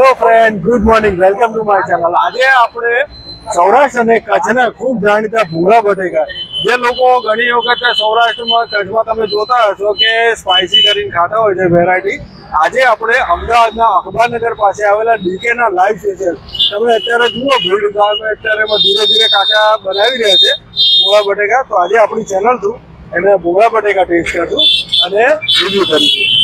Hello friend good morning welcome to my channel આજે આપણે સૌરાષ્ટ્ર અને કચ્છના ખૂબ જાણીતા ભૂંગા બટેકા જે લોકો ઘણી વખત સૌરાષ્ટ્રમાં, કચ્છમાં તમે જોતા હશો કે સ્પાઇસી કરીને ખાતા હોય છે વેરાયટી આજે આપણે અમદાવાદના અખબારનગર પાસે આવેલા ડીકે ના લાઈવ સ્ટેશન તમે અત્યારે જુઓ, ભીડ અત્યારે ધીરે ધીરે કાકા બનાવી રહ્યા છે ભૂંગા બટેકા તો આજે આપણી ચેનલ થ્રુ એને ભૂંગા બટેકા ટેસ્ટ કરશું અને રિવ્યુ કરીશું.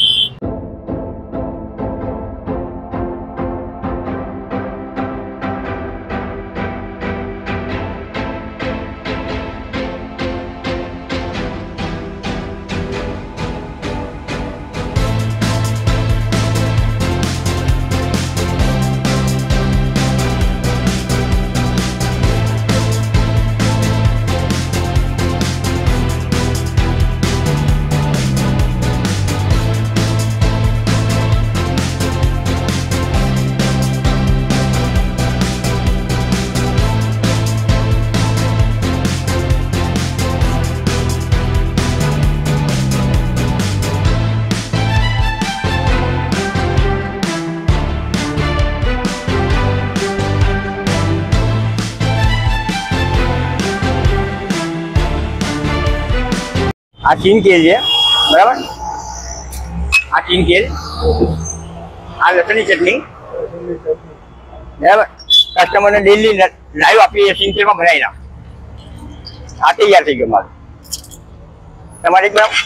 આ ચીન કેલ છે, બરાબર? આ ચીન કેલ આ લસણની ચટણી. બરાબર? કસ્ટમરને ડેલી લાઈવ આપીએ ચીન કેલમાં બનાવી નાખ આ તૈયાર થઈ ગયો મારું તમારે એક બરાબર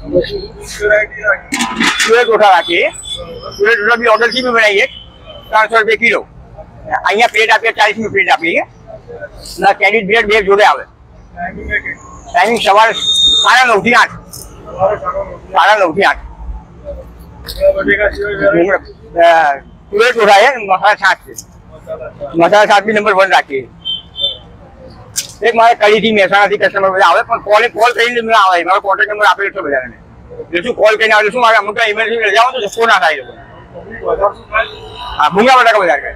ચૂરે ટોઠા રાખીએ ચૂરે ટોઠા બી ઓર્ડરથી બી બનાવીએ ત્રણસો રૂપિયા કિલો અહીંયા પ્લેટ આપીએ ચાલીસની પ્લેટ આપીએ ના કેન્ડિડ બ્રેડ બે જોડે આવે ટાઈમિંગ સવારે સાડા નવથી આઠ સાડા નવથી આઠ ચૂરે ટોઠા છે મસાલા છાશ છે મસાલા છાશ બી નંબર વન રાખીએ એક મારે કડીથી મહેસાણાથી કસ્ટમર બધા આવે, પણ કોલે કોલ કરીને ના આવે. મારો કોન્ટેક્ટ નંબર આપેલો છે બધાને. જો શું કોલ કરીને આવે શું મારે અમુક ઇમરજન્સી રજા હોય તો શું ના થાય હા ભૂંગા બટાકા બધા કરે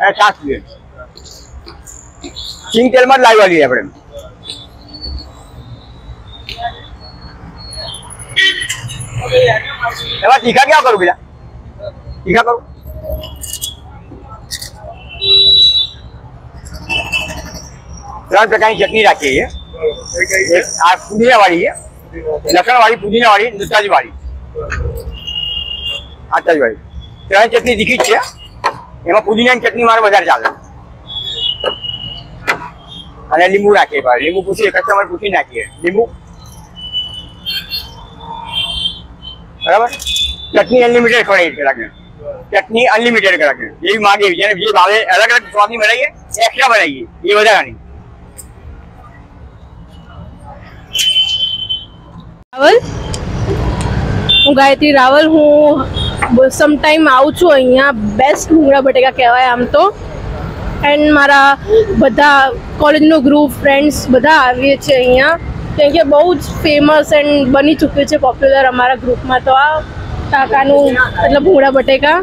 અને છાશ પીએ સિંગ તેલમાં જ લાવી વાળી આપણે. એમાં તીખા ક્યાં કરું બીજા તીખા કરું? ત્રણ પ્રકારની ચટણી રાખીએ છીએ. આ પુદીના વાળી છે. લસણ વાળી પુદીના વાળી વાળી વાળી ત્રણ ચટણી દીખી છે. એમાં પુદીનાની ચટણી મારે વધારે ચાલે. અને લીંબુ નાખીએ ભાઈ. લીંબુ પૂછીએ કસ્ટમર પૂછી નાખીએ. લીંબુ. બરાબર? ચટણી અનલિમિટેડ ખવડાવી કલાકને ચટણી અનલિમિટેડ કલાકને જેવી માગે જેને જે ભાવે અલગ અલગ સ્વાદની બનાવીએ એક્સ્ટ્રા બનાવીએ. એ વધારાની. રાવલ? હું ગાયત્રી રાવલ, હું સમ ટાઈમ આવું છું અહીંયા. બેસ્ટ ભૂંગળા બટેકા કહેવાય આમ તો. એન્ડ મારા બધા કોલેજનો ગ્રુપ ફ્રેન્ડ્સ બધા આવીએ છીએ અહીંયા. કેમ કે બહુ જ ફેમસ એન્ડ બની ચૂક્યું છે પોપ્યુલર અમારા ગ્રુપમાં તો આ કાકાનું એટલે ભૂંગળા બટેકા.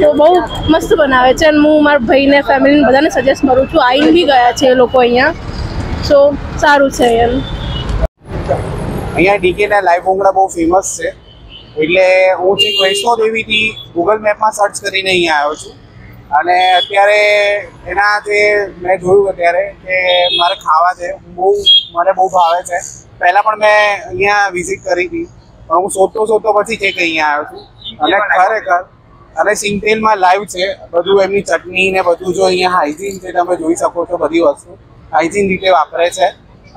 તો બહુ મસ્ત બનાવે છે. અને હું મારા ભાઈને ફેમિલીને બધાને સજેસ્ટ કરું છું. આઈને બી ગયા છે એ લોકો અહીંયા. સો સારું છે એમ. અહીંયા ડીકેના લાઈવ ભૂંગળા બહુ ફેમસ છે. એટલે હું છે વૈષ્ણો દેવીથી ગૂગલ મેપમાં સર્ચ કરીને અહીંયા આવ્યો છું. અને અત્યારે એના જે મેં જોયું અત્યારે કે મારે ખાવા છે, બહુ મને બહુ ભાવે છે. પહેલાં પણ મેં અહીંયા વિઝિટ કરી હતી. પણ હું શોધતો શોધતો પછી છેક અહીંયા આવ્યો છું. અને ખરેખર અને સિંગતેલમાં લાઈવ છે, બધું એમની ચટણી ને બધું જો અહીંયા હાઇજીન છે, તમે જોઈ શકો છો બધી વસ્તુ. હાઇજીન રીતે વાપરે છે.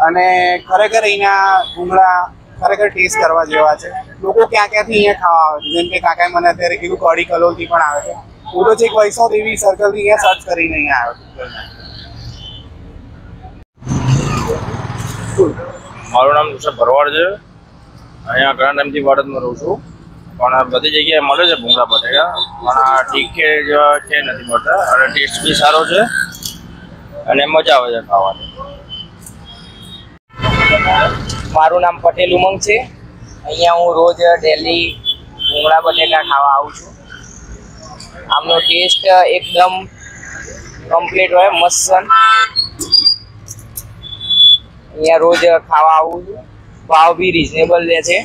અને ખરેખર અહીંના ભૂંગળા ખરેખર ટેસ્ટ કરવા જેવા છે. લોકો ક્યાં ક્યાંથી અહીંયા ખાવા આવે છે? જેમ કે કાકાએ મને અત્યારે કીધું કઢી કલોલથી પણ આવે છે. હું તો છેક વૈષ્ણવ દેવી સર્કલથી અહીંયા સર્ચ કરીને અહીંયા આવ્યો મારું નામ ઋષભ ભરવાડ છે. અહીંયા ઘણા ટાઈમથી ભારતમાં રહું છું. પણ બધી જગ્યાએ મળે છે ભૂંગળા બટેકા પણ આ ટીકે જેવા છે, નથી મળતા. અને ટેસ્ટ બી સારો છે. અને મજા આવે છે ખાવાની. મારું નામ પટેલ ઉમંગ છે. અહીંયા હું રોજ ડેલી ભૂંગળા બટેકા ખાવા આવું છું. આમનો ટેસ્ટ એકદમ કમ્પ્લીટ હોય, મસ્ત અહીંયા રોજ ખાવા આવું છું. ભાવ બી રિઝનેબલ રહે છે.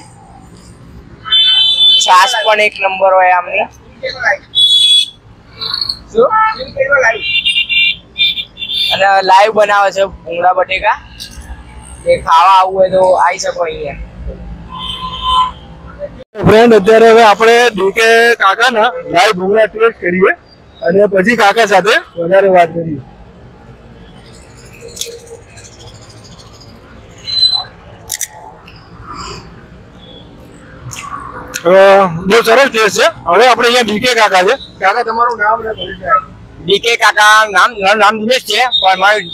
છાસ પણ એક નંબર હોય આમની. અને લાઈવ બનાવે છે ભૂંગળા બટેકા. એ ખાવા આવવું હોય તો આવી શકો અહીંયા. ફ્રેન્ડ અત્યારે હવે આપણે ડીકે કાકાના લાઈવ ભૂંગળા ટેસ્ટ કરીએ. અને પછી કાકા સાથે વધારે વાત કરીએ. બહુ સરસ ટેસ્ટ છે. હવે આપણે અહીંયા ડીકે કાકા છે. કાકા, તમારું નામ ને પરિચય ડીકે કાકા નામ નામ દિનેશ છે પણ મારું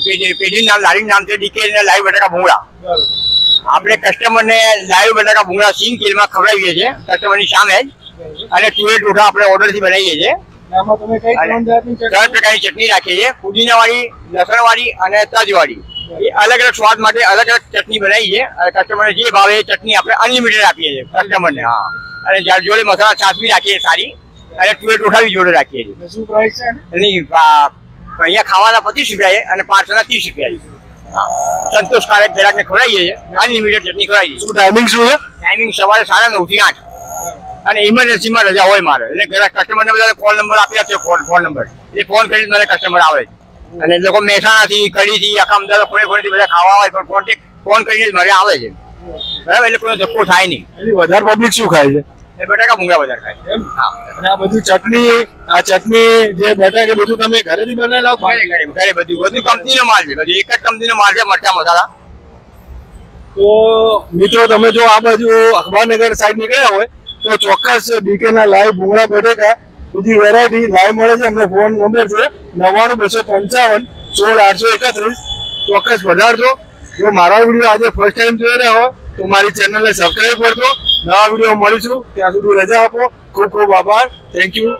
પેઢી નામ લારી નામ છે ડીકે લાઈવ બટાકા ભૂંગળા. આપણે કસ્ટમરને લાઈવ બટાકા ભૂંગળા સીન તેલમાં ખવડાવીએ છીએ કસ્ટમરની સામે જ. અને તુવેર ટોઠા આપણે ઓર્ડરથી બનાવીએ છીએ. ત્રણ પ્રકારની ચટણી રાખીએ છીએ પુદીના વાળી લસણ વાળી અને તજ વાળી એ અલગ અલગ સ્વાદ માટે અલગ અલગ ચટણી બનાવી છે અને કસ્ટમરને જે ભાવે એ ચટણી આપણે અનલિમિટેડ આપીએ છીએ કસ્ટમરને હા. અને જોડે મસાલા છાસ બી રાખીએ સારી. અને ટુએટ ઉઠાવી જોડે રાખીએ છીએ શું પ્રાઇસ છે? એની અહીંયા ખાવાના પચીસ રૂપિયા છે અને પાંચસોના ત્રીસ રૂપિયા. સંતોષકારક ગ્રાહકને ખવડાવીએ છીએ. અનલિમિટેડ ચટણી ખવડાવીએ શું ટાઈમિંગ શું છે? ટાઈમિંગ સવારે સાડા નવથી આઠ. અને ઇમરજન્સીમાં રજા હોય મારે. એટલે ગ્રાહક કસ્ટમરને બધા ફોન નંબર આપ્યા છે ફોન ફોન નંબર એ ફોન કરીને મને કસ્ટમર આવે છે. અને એ લોકો મહેસાણાથી કડીથી આખા અમદાવાદ ખોડે ખૂણેથી બધા ખાવા આવે પણ કોન્ટેક્ટ ફોન કરીને જ મારે આવે છે. બરાબર? એટલે કોઈ ધક્કો થાય નહીં. વધારે પબ્લિક શું ખાય છે? એ બટાકા મુંગા વધારે ખાય એમ? અને આ બધું ચટણી આ ચટણી જે બટાકા બધું તમે ઘરેથી બનાવી લાવો? ઘરે ઘરે ઘરે બધું. બધું કંપનીનો માલ છે. બધું એક જ કંપનીનો માલ છે મરચા મસાલા. તો મિત્રો તમે જો આ બાજુ અખબારનગર સાઈડ નીકળ્યા હોય તો ચોક્કસ ડીકે ના લાઈવ ભૂંગળા બટેકા બધી વેરાયટી લાઈવ મળે છે. એમનો ફોન નંબર છે નવ્વાણું બસો પંચાવન સોળ આઠસો એકત્રીસ. ચોક્કસ વધારજો. જો મારા વીડિયો આજે ફર્સ્ટ ટાઈમ જોઈ રહ્યા હો તો મારી ચેનલને સબસ્ક્રાઈબ કરજો. નવા વીડિયો મળીશું. ત્યાં સુધી રજા આપો. ખૂબ ખૂબ આભાર. Thank you